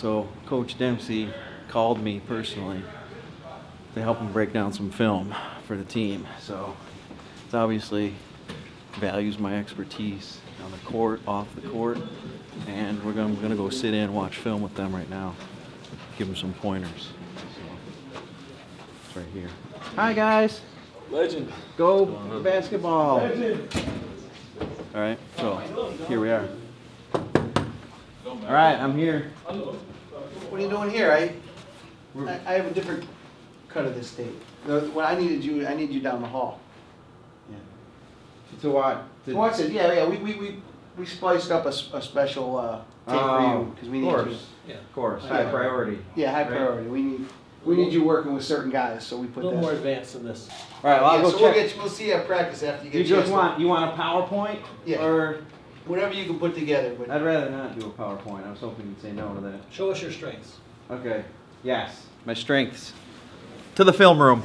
So Coach Dempsey called me personally to help him break down some film for the team. So it's obviously values my expertise on the court, off the court, and we're gonna, we're gonna go sit in and watch film with them right now. Give them some pointers. So it's right here. Hi guys. Legend. Go basketball. Legend. All right, so here we are. All right, I'm here. What are you doing here? I, I I have a different cut of this tape. The- What I needed you, I need you down the hall. Yeah. To what? To- What's it? Yeah, yeah, we, we, we, we spliced up a, a special, uh, tape for Oh, you, because we need Of you. course, of course, high Yeah. priority. Yeah, high Right. priority. We need, we need you working with certain guys, so we put. A put little more advanced than this. All right, well, I'll Yeah, go so we'll get, you- we'll see you at practice after you You get a chance just to- want, you want a PowerPoint? Yeah. Or, Whatever you can put together, but. I'd rather not do a PowerPoint. I was hoping you'd say no to that. Show us your strengths. Okay, yes. My strengths. To the film room.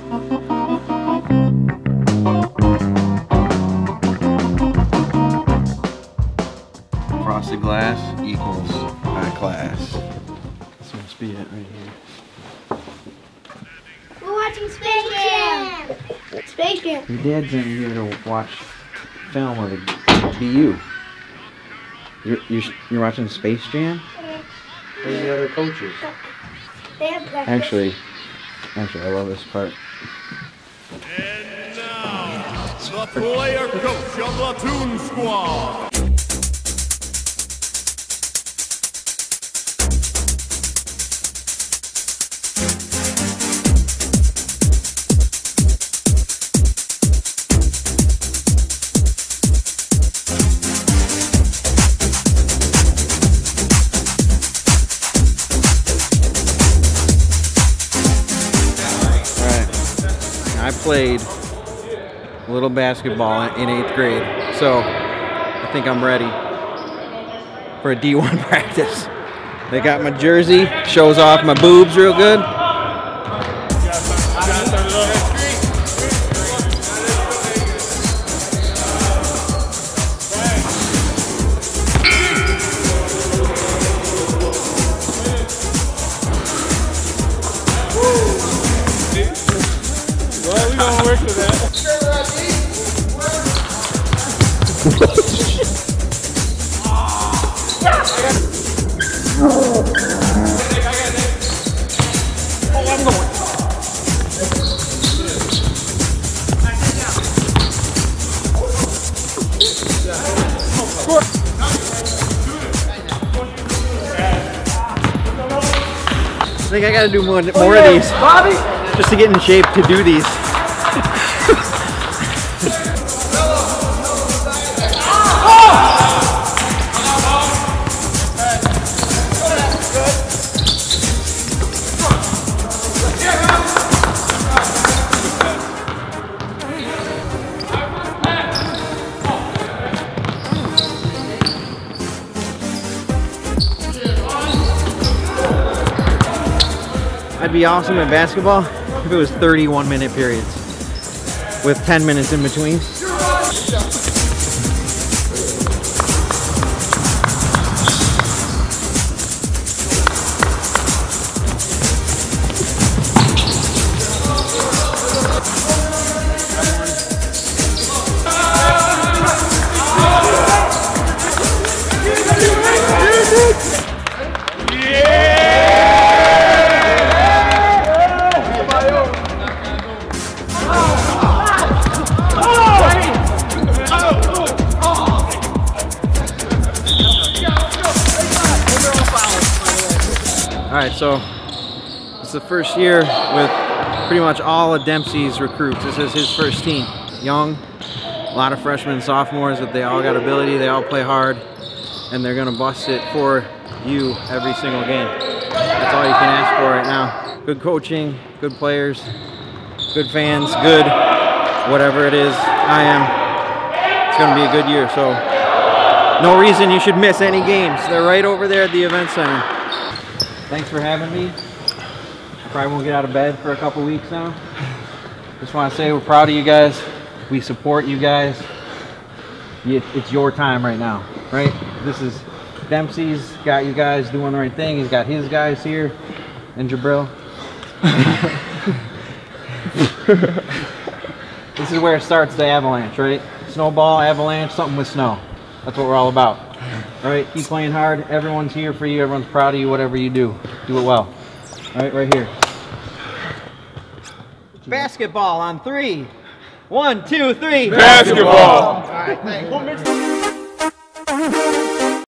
Frosted glass equals high class. This must be it right here. We're watching Space Jam. Space Jam. Your dad sent you here to watch film of the BU. You're, you're, you're watching Space Jam? Where's the other coaches? They have breakfast. Actually, actually, I love this part. And now, The player coach of the Toon Squad. Played a little basketball in eighth grade, so I think I'm ready for a D1 practice. They got my jersey, shows off my boobs real good. Well, we gonna work with that. I think I gotta do more, more of oh, these. Bobby! Just to get in shape to do these. Be awesome at basketball if it was 31 minute periods with 10 minutes in between. All right, so it's the first year with pretty much all of Dempsey's recruits. This is his first team. Young, a lot of freshmen sophomores, but they all got ability, they all play hard, and they're gonna bust it for you every single game. That's all you can ask for right now. Good coaching, good players, good fans, good whatever it is I am. It's gonna be a good year, so no reason you should miss any games. They're right over there at the event center. Thanks for having me. Probably won't get out of bed for a couple weeks now. Just want to say we're proud of you guys. We support you guys. It's your time right now, right? This is Dempsey's got you guys doing the right thing. He's got his guys here, and Jabril. this is where it starts the avalanche, right? Snowball, avalanche, something with snow. That's what we're all about. All right, keep playing hard. Everyone's here for you. Everyone's proud of you. Whatever you do, do it well. All right, right here. Basketball on three. One, two, three. Basketball. All right, thanks.